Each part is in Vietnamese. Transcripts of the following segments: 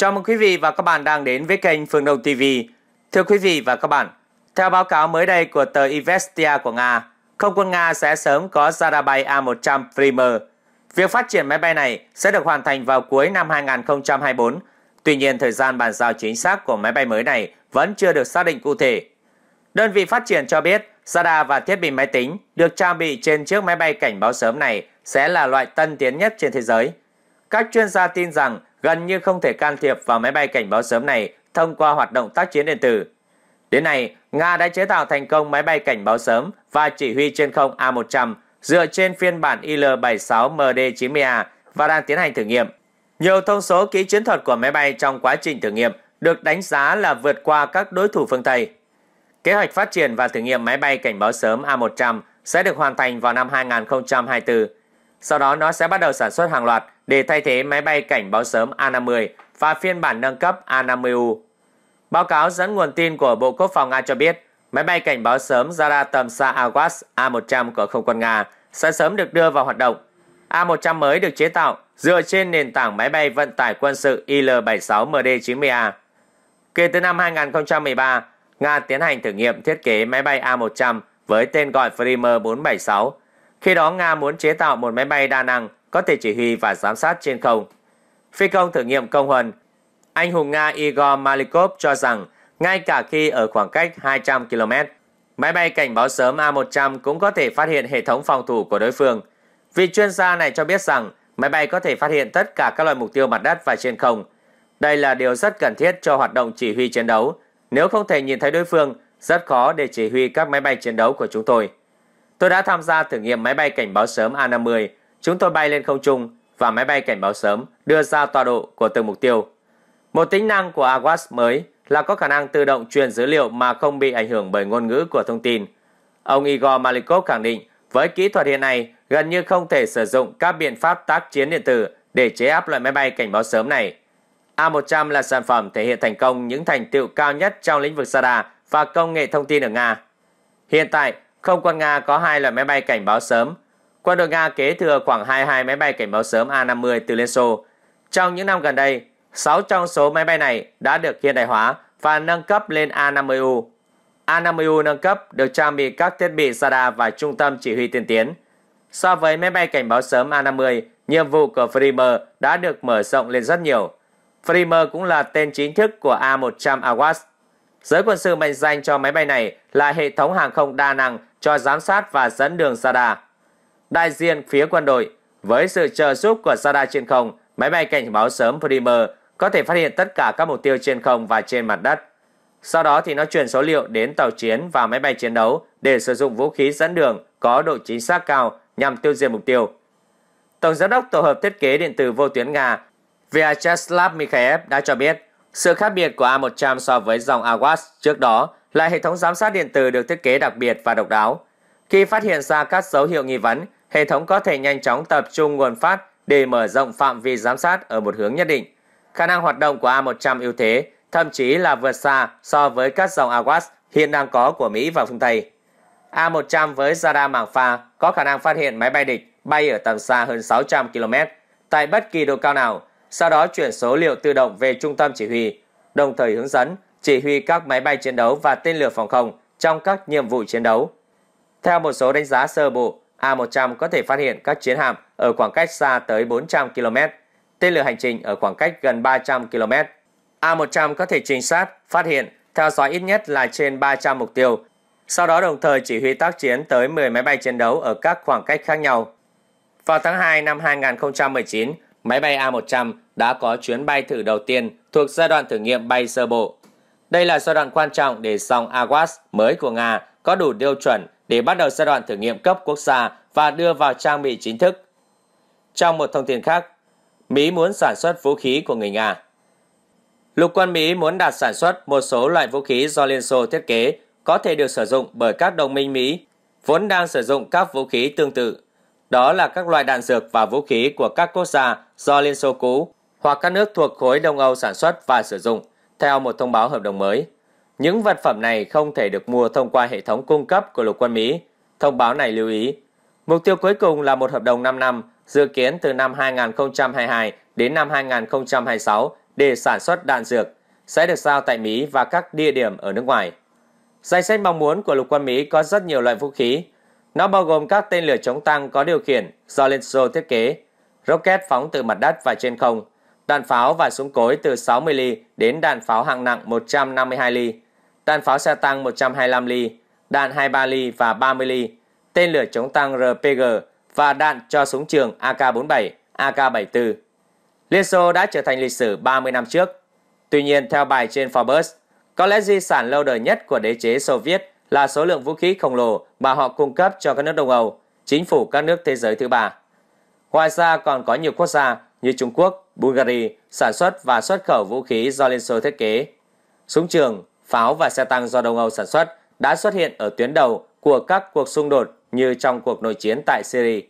Chào mừng quý vị và các bạn đang đến với kênh Phương Đông TV. Thưa quý vị và các bạn, theo báo cáo mới đây của tờ Investia của Nga, không quân Nga sẽ sớm có ra bay A-100 primer Việc phát triển máy bay này sẽ được hoàn thành vào cuối năm 2024. Tuy nhiên, thời gian bàn giao chính xác của máy bay mới này vẫn chưa được xác định cụ thể. Đơn vị phát triển cho biết, radar và thiết bị máy tính được trang bị trên chiếc máy bay cảnh báo sớm này sẽ là loại tân tiến nhất trên thế giới. Các chuyên gia tin rằng gần như không thể can thiệp vào máy bay cảnh báo sớm này thông qua hoạt động tác chiến điện tử. Đến nay, Nga đã chế tạo thành công máy bay cảnh báo sớm và chỉ huy trên không A-100 dựa trên phiên bản IL-76MD-90A và đang tiến hành thử nghiệm. Nhiều thông số kỹ chiến thuật của máy bay trong quá trình thử nghiệm được đánh giá là vượt qua các đối thủ phương Tây. Kế hoạch phát triển và thử nghiệm máy bay cảnh báo sớm A100 sẽ được hoàn thành vào năm 2024. Sau đó nó sẽ bắt đầu sản xuất hàng loạt để thay thế máy bay cảnh báo sớm A50 và phiên bản nâng cấp A50U. Báo cáo dẫn nguồn tin của Bộ Quốc phòng Nga cho biết, máy bay cảnh báo sớm ra tầm xa Awas A100 của không quân Nga sẽ sớm được đưa vào hoạt động. A100 mới được chế tạo dựa trên nền tảng máy bay vận tải quân sự Il-76MD-90A. Kể từ năm 2013, Nga tiến hành thử nghiệm thiết kế máy bay A100 với tên gọi Freemer 476. Khi đó Nga muốn chế tạo một máy bay đa năng có thể chỉ huy và giám sát trên không. Phi công thử nghiệm công huân, anh hùng Nga Igor Malikov cho rằng ngay cả khi ở khoảng cách 200 km, máy bay cảnh báo sớm A100 cũng có thể phát hiện hệ thống phòng thủ của đối phương. Vị chuyên gia này cho biết rằng máy bay có thể phát hiện tất cả các loại mục tiêu mặt đất và trên không. Đây là điều rất cần thiết cho hoạt động chỉ huy chiến đấu. Nếu không thể nhìn thấy đối phương, rất khó để chỉ huy các máy bay chiến đấu của chúng tôi. Tôi đã tham gia thử nghiệm máy bay cảnh báo sớm A50. Chúng tôi bay lên không trung và máy bay cảnh báo sớm đưa ra tọa độ của từng mục tiêu. Một tính năng của Awas mới là có khả năng tự động truyền dữ liệu mà không bị ảnh hưởng bởi ngôn ngữ của thông tin. Ông Igor Malikov khẳng định với kỹ thuật hiện nay gần như không thể sử dụng các biện pháp tác chiến điện tử để chế áp loại máy bay cảnh báo sớm này. A100 là sản phẩm thể hiện thành công những thành tựu cao nhất trong lĩnh vực radar và công nghệ thông tin ở Nga. Hiện tại, không quân Nga có hai loại máy bay cảnh báo sớm. Quân đội Nga kế thừa khoảng 22 máy bay cảnh báo sớm A-50 từ Liên Xô. Trong những năm gần đây, 6 trong số máy bay này đã được hiện đại hóa và nâng cấp lên A-50U. A-50U nâng cấp được trang bị các thiết bị radar và trung tâm chỉ huy tiên tiến. So với máy bay cảnh báo sớm A-50, nhiệm vụ của Freemer đã được mở rộng lên rất nhiều. Freemer cũng là tên chính thức của A-100 Awas. Giới quân sự mệnh danh cho máy bay này là hệ thống hàng không đa năng cho giám sát và dẫn đường radar. Đại diện phía quân đội, với sự trợ giúp của radar trên không, máy bay cảnh báo sớm Primer có thể phát hiện tất cả các mục tiêu trên không và trên mặt đất. Sau đó thì nó truyền số liệu đến tàu chiến và máy bay chiến đấu để sử dụng vũ khí dẫn đường có độ chính xác cao nhằm tiêu diệt mục tiêu. Tổng giám đốc tổ hợp thiết kế điện tử vô tuyến Nga Vyacheslav Mikhaev đã cho biết sự khác biệt của A100 so với dòng Awas trước đó là hệ thống giám sát điện tử được thiết kế đặc biệt và độc đáo. Khi phát hiện ra các dấu hiệu nghi vấn, hệ thống có thể nhanh chóng tập trung nguồn phát để mở rộng phạm vi giám sát ở một hướng nhất định. Khả năng hoạt động của A100 ưu thế thậm chí là vượt xa so với các dòng AWACS hiện đang có của Mỹ và phương Tây. A100 với radar mảng pha có khả năng phát hiện máy bay địch bay ở tầm xa hơn 600 km tại bất kỳ độ cao nào, sau đó chuyển số liệu tự động về trung tâm chỉ huy, đồng thời hướng dẫn chỉ huy các máy bay chiến đấu và tên lửa phòng không trong các nhiệm vụ chiến đấu. Theo một số đánh giá sơ bộ, A100 có thể phát hiện các chiến hạm ở khoảng cách xa tới 400 km, tên lửa hành trình ở khoảng cách gần 300 km. A100 có thể trinh sát, phát hiện, theo dõi ít nhất là trên 300 mục tiêu, sau đó đồng thời chỉ huy tác chiến tới 10 máy bay chiến đấu ở các khoảng cách khác nhau. Vào tháng 2 năm 2019, máy bay A100 đã có chuyến bay thử đầu tiên thuộc giai đoạn thử nghiệm bay sơ bộ. Đây là giai đoạn quan trọng để dòng Awas mới của Nga có đủ tiêu chuẩn để bắt đầu giai đoạn thử nghiệm cấp quốc gia và đưa vào trang bị chính thức. Trong một thông tin khác, Mỹ muốn sản xuất vũ khí của người Nga. Lục quân Mỹ muốn đạt sản xuất một số loại vũ khí do Liên Xô thiết kế có thể được sử dụng bởi các đồng minh Mỹ vốn đang sử dụng các vũ khí tương tự. Đó là các loại đạn dược và vũ khí của các quốc gia do Liên Xô cũ hoặc các nước thuộc khối Đông Âu sản xuất và sử dụng theo một thông báo hợp đồng mới. Những vật phẩm này không thể được mua thông qua hệ thống cung cấp của lục quân Mỹ. Thông báo này lưu ý, mục tiêu cuối cùng là một hợp đồng 5 năm dự kiến từ năm 2022 đến năm 2026 để sản xuất đạn dược sẽ được giao tại Mỹ và các địa điểm ở nước ngoài. Danh sách mong muốn của lục quân Mỹ có rất nhiều loại vũ khí. Nó bao gồm các tên lửa chống tăng có điều khiển do Liên Xô thiết kế, rocket phóng từ mặt đất và trên không, đạn pháo và súng cối từ 60 ly đến đạn pháo hạng nặng 152 ly, đạn pháo xe tăng 125 ly, đạn 23 ly và 30 ly, tên lửa chống tăng RPG và đạn cho súng trường AK-47, AK-74. Liên Xô đã trở thành lịch sử 30 năm trước. Tuy nhiên, theo bài trên Forbes, có lẽ di sản lâu đời nhất của đế chế Xô Viết là số lượng vũ khí khổng lồ mà họ cung cấp cho các nước Đông Âu, chính phủ các nước thế giới thứ ba. Ngoài ra còn có nhiều quốc gia như Trung Quốc, Bulgaria sản xuất và xuất khẩu vũ khí do Liên Xô thiết kế. Súng trường, pháo và xe tăng do Đông Âu sản xuất đã xuất hiện ở tuyến đầu của các cuộc xung đột như trong cuộc nội chiến tại Syria.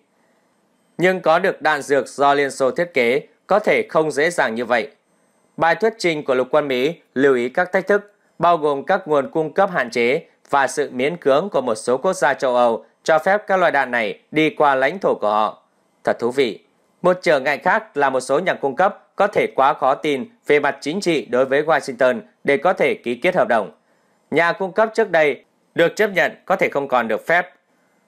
Nhưng có được đạn dược do Liên Xô thiết kế có thể không dễ dàng như vậy. Bài thuyết trình của lục quân Mỹ lưu ý các thách thức, bao gồm các nguồn cung cấp hạn chế và sự miễn cưỡng của một số quốc gia châu Âu cho phép các loại đạn này đi qua lãnh thổ của họ. Thật thú vị. Một trở ngại khác là một số nhà cung cấp có thể quá khó tin về mặt chính trị đối với Washington để có thể ký kết hợp đồng. Nhà cung cấp trước đây được chấp nhận có thể không còn được phép.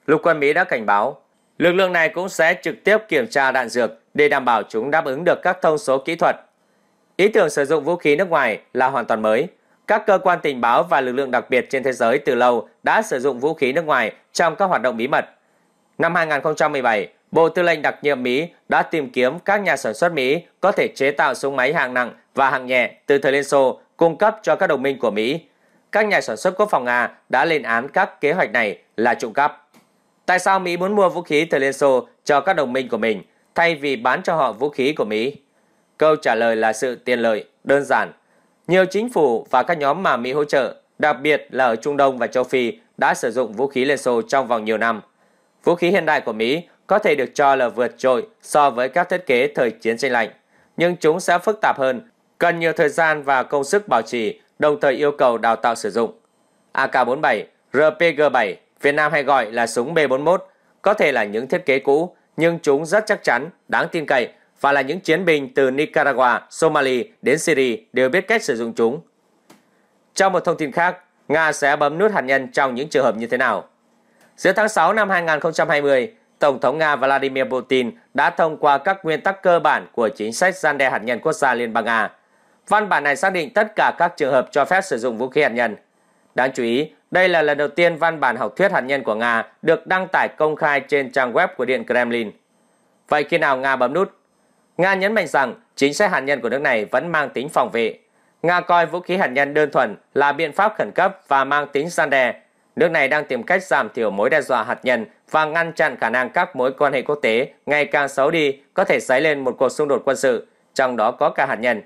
Lục quân Mỹ đã cảnh báo, lực lượng này cũng sẽ trực tiếp kiểm tra đạn dược để đảm bảo chúng đáp ứng được các thông số kỹ thuật. Ý tưởng sử dụng vũ khí nước ngoài là hoàn toàn mới. Các cơ quan tình báo và lực lượng đặc biệt trên thế giới từ lâu đã sử dụng vũ khí nước ngoài trong các hoạt động bí mật. Năm 2017, Bộ Tư lệnh đặc nhiệm Mỹ đã tìm kiếm các nhà sản xuất Mỹ có thể chế tạo súng máy hạng nặng và hạng nhẹ từ thời Liên Xô cung cấp cho các đồng minh của Mỹ. Các nhà sản xuất quốc phòng Nga đã lên án các kế hoạch này là trộm cắp. Tại sao Mỹ muốn mua vũ khí từ Liên Xô cho các đồng minh của mình thay vì bán cho họ vũ khí của Mỹ? Câu trả lời là sự tiền lợi, đơn giản. Nhiều chính phủ và các nhóm mà Mỹ hỗ trợ, đặc biệt là ở Trung Đông và châu Phi, đã sử dụng vũ khí Liên Xô trong vòng nhiều năm. Vũ khí hiện đại của Mỹ có thể được cho là vượt trội so với các thiết kế thời chiến tranh lạnh, nhưng chúng sẽ phức tạp hơn, cần nhiều thời gian và công sức bảo trì, đồng thời yêu cầu đào tạo sử dụng. AK-47, RPG-7, Việt Nam hay gọi là súng B-41, có thể là những thiết kế cũ, nhưng chúng rất chắc chắn, đáng tin cậy và là những chiến binh từ Nicaragua, Somalia đến Syria đều biết cách sử dụng chúng. Trong một thông tin khác, Nga sẽ bấm nút hạt nhân trong những trường hợp như thế nào? Giữa tháng 6 năm 2020, Tổng thống Nga Vladimir Putin đã thông qua các nguyên tắc cơ bản của chính sách gian đe hạt nhân quốc gia Liên bang Nga. Văn bản này xác định tất cả các trường hợp cho phép sử dụng vũ khí hạt nhân. Đáng chú ý, đây là lần đầu tiên văn bản học thuyết hạt nhân của Nga được đăng tải công khai trên trang web của Điện Kremlin. Vậy khi nào Nga bấm nút? Nga nhấn mạnh rằng chính sách hạt nhân của nước này vẫn mang tính phòng vệ. Nga coi vũ khí hạt nhân đơn thuần là biện pháp khẩn cấp và mang tính gian đe. Nước này đang tìm cách giảm thiểu mối đe dọa hạt nhân và ngăn chặn khả năng các mối quan hệ quốc tế ngày càng xấu đi có thể xảy lên một cuộc xung đột quân sự, trong đó có cả hạt nhân.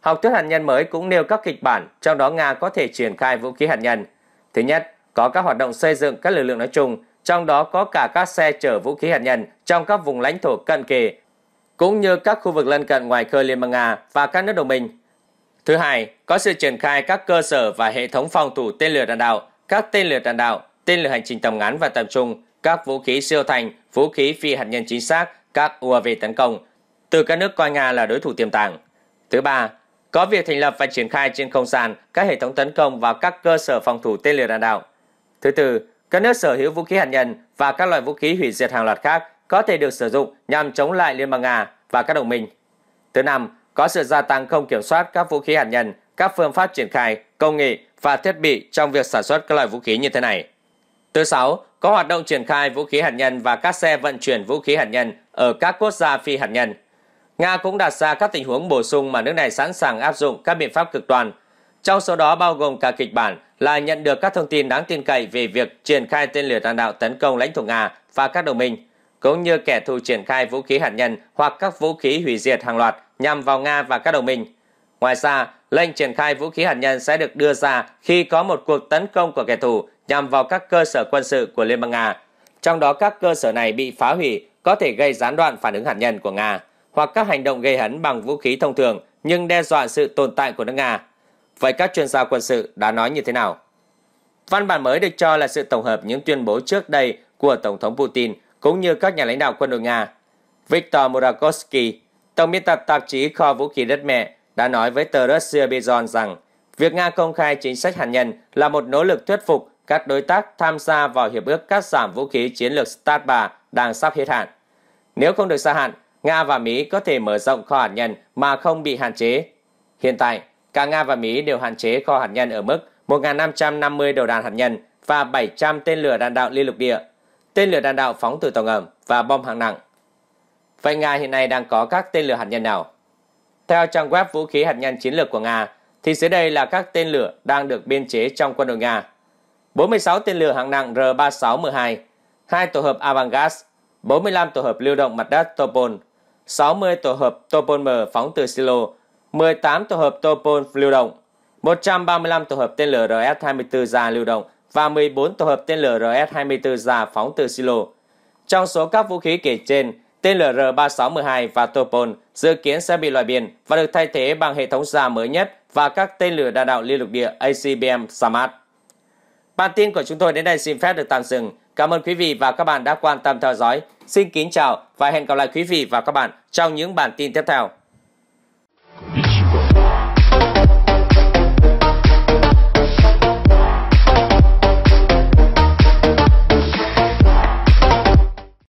Học thuyết hạt nhân mới cũng nêu các kịch bản, trong đó Nga có thể triển khai vũ khí hạt nhân. Thứ nhất, có các hoạt động xây dựng các lực lượng nói chung, trong đó có cả các xe chở vũ khí hạt nhân trong các vùng lãnh thổ cận kề, cũng như các khu vực lân cận ngoài khơi Liên bang Nga và các nước đồng minh. Thứ hai, có sự triển khai các cơ sở và hệ thống phòng thủ tên lửa đạn đạo, các tên lửa đạn đạo, tên lửa hành trình tầm ngắn và tầm trung, các vũ khí siêu thành, vũ khí phi hạt nhân chính xác, các UAV tấn công từ các nước coi Nga là đối thủ tiềm tàng. Thứ ba, có việc thành lập và triển khai trên không gian các hệ thống tấn công vào các cơ sở phòng thủ tên lửa đạn đạo. Thứ tư, các nước sở hữu vũ khí hạt nhân và các loại vũ khí hủy diệt hàng loạt khác có thể được sử dụng nhằm chống lại Liên bang Nga và các đồng minh. Thứ năm, có sự gia tăng không kiểm soát các vũ khí hạt nhân, các phương pháp triển khai, công nghệ và thiết bị trong việc sản xuất các loại vũ khí như thế này. Thứ sáu, có hoạt động triển khai vũ khí hạt nhân và các xe vận chuyển vũ khí hạt nhân ở các quốc gia phi hạt nhân. Nga cũng đặt ra các tình huống bổ sung mà nước này sẵn sàng áp dụng các biện pháp cực đoan. Trong số đó bao gồm cả kịch bản là nhận được các thông tin đáng tin cậy về việc triển khai tên lửa đạn đạo tấn công lãnh thổ Nga và các đồng minh, cũng như kẻ thù triển khai vũ khí hạt nhân hoặc các vũ khí hủy diệt hàng loạt nhằm vào Nga và các đồng minh. Ngoài ra, lệnh triển khai vũ khí hạt nhân sẽ được đưa ra khi có một cuộc tấn công của kẻ thù nhằm vào các cơ sở quân sự của Liên bang Nga. Trong đó các cơ sở này bị phá hủy có thể gây gián đoạn phản ứng hạt nhân của Nga hoặc các hành động gây hấn bằng vũ khí thông thường nhưng đe dọa sự tồn tại của nước Nga. Vậy các chuyên gia quân sự đã nói như thế nào? Văn bản mới được cho là sự tổng hợp những tuyên bố trước đây của Tổng thống Putin cũng như các nhà lãnh đạo quân đội Nga. Viktor Murakovsky, tổng biên tập tạp chí Kho Vũ khí Đất Mẹ, đã nói với tờ Russia Bizon rằng việc Nga công khai chính sách hạt nhân là một nỗ lực thuyết phục các đối tác tham gia vào hiệp ước cắt giảm vũ khí chiến lược START 3 đang sắp hết hạn. Nếu không được gia hạn, Nga và Mỹ có thể mở rộng kho hạt nhân mà không bị hạn chế. Hiện tại, cả Nga và Mỹ đều hạn chế kho hạt nhân ở mức 1.550 đầu đạn hạt nhân và 700 tên lửa đạn đạo liên lục địa, tên lửa đạn đạo phóng từ tàu ngầm và bom hạng nặng. Vậy Nga hiện nay đang có các tên lửa hạt nhân nào? Theo trang web vũ khí hạt nhân chiến lược của Nga, thì dưới đây là các tên lửa đang được biên chế trong quân đội Nga. 46 tên lửa hạng nặng R-36M2, 2 tổ hợp Avangard, 45 tổ hợp lưu động mặt đất Topol, 60 tổ hợp Topol M phóng từ silo, 18 tổ hợp Topol lưu động, 135 tổ hợp tên lửa RS-24 già lưu động và 14 tổ hợp tên lửa RS-24 già phóng từ silo. Trong số các vũ khí kể trên, tên lửa R-3612 và Topol dự kiến sẽ bị loại biển và được thay thế bằng hệ thống già mới nhất và các tên lửa đạn đạo liên lục địa ACBM Samad. Bản tin của chúng tôi đến đây xin phép được tạm dừng. Cảm ơn quý vị và các bạn đã quan tâm theo dõi. Xin kính chào và hẹn gặp lại quý vị và các bạn trong những bản tin tiếp theo.